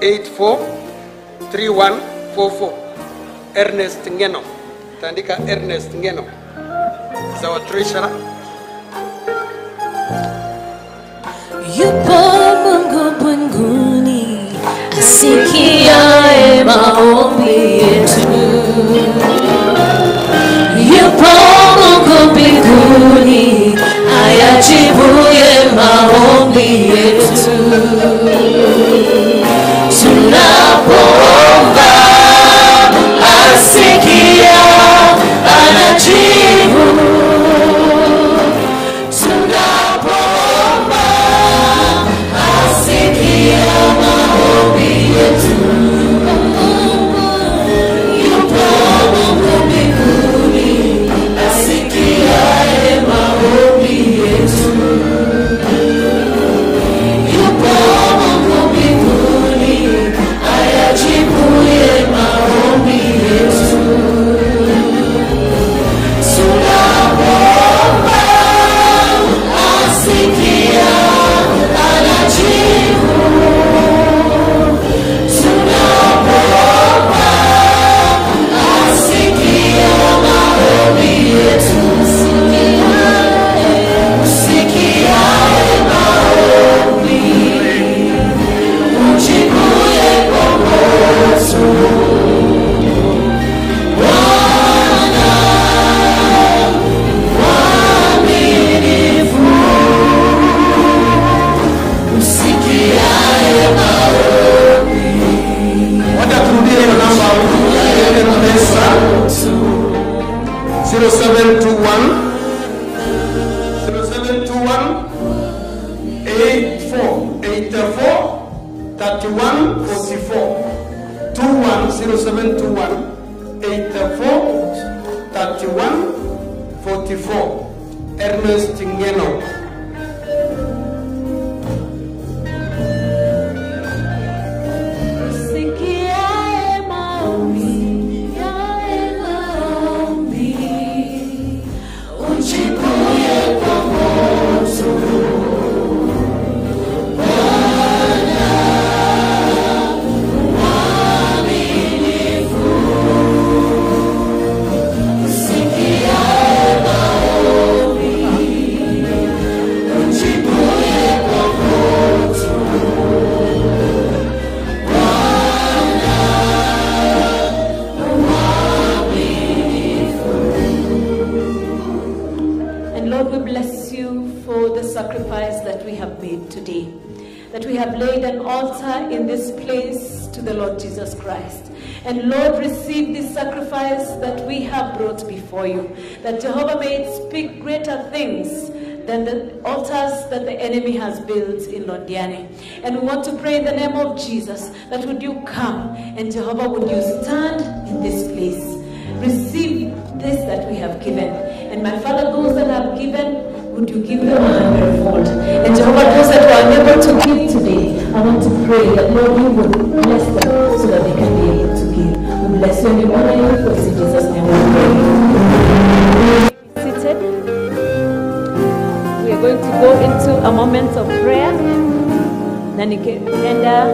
843144 Ernest Ngeno. Taandika Ernest Ngeno. sawa treasurer. Yupo Mungu mbinguni asikiaye maombi yetu. Yupo Mungu mbinguni ayajibuye maombi yetu. 0721 0721 84 84 31 44 21 0721 84 31 44 Ernest Ngeno. Sacrifice that we have made today. That we have laid an altar in this place to the Lord Jesus Christ. And Lord, receive this sacrifice that we have brought before you. That Jehovah may speak greater things than the altars that the enemy has built in Londiani. And we want to pray in the name of Jesus that would you come and Jehovah would you stand in this place. Receive this that we have given. And my Father, those that have given, would you give them a hundredfold? And Jehovah, those that were unable to give today, I want to pray that Lord, you would bless them so that they can be able to give. We bless you and we honor you for in Jesus' name we pray. Seated. We are going to go into a moment of prayer. Na nikipenda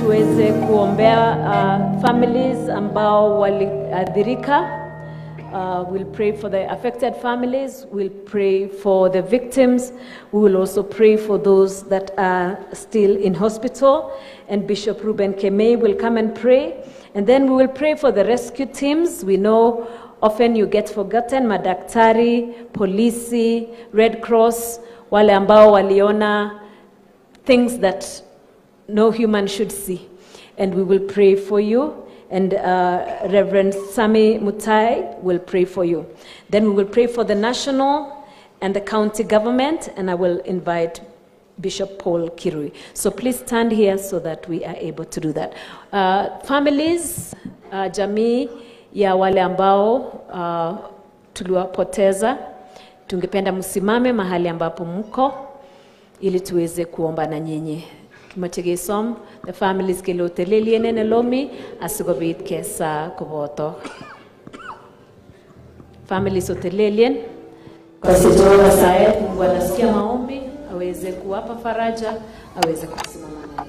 tuweze kuombea uh, families ambao waliathirika. Uh, we'll pray for the affected families. We'll pray for the victims. We will also pray for those that are still in hospital. And Bishop Ruben Kemei will come and pray. And then we will pray for the rescue teams. We know often you get forgotten, madaktari, polisi, Red Cross, wale ambao waliona things that no human should see. And we will pray for you. And uh, Reverend Sami Mutai will pray for you. Then we will pray for the national and the county government, and I will invite Bishop Paul Kirui. So please stand here so that we are able to do that. Uh, families, uh, jamii ya wale ambao uh, tuliwapoteza, tungependa msimame mahali ambapo mko ili tuweze kuomba na nyinyi kimoche kesom the families kele otelelien en elomi asikobit kesa koboto. Families otelelien Basi Jehova sae Mungu anasikia maombi aweze kuwapa faraja aweze kusimama